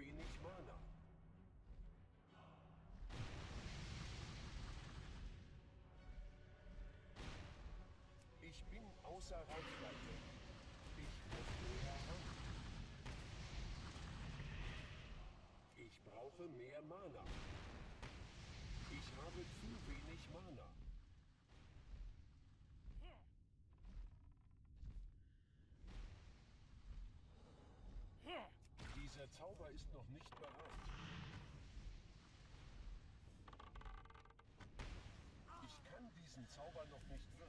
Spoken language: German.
wenig Mana. Ich bin außer Reichweite. Ich muss näher ran. Ich brauche mehr Mana. Ich habe zu wenig Mana. Dieser Zauber ist noch nicht bereit. Ich kann diesen Zauber noch nicht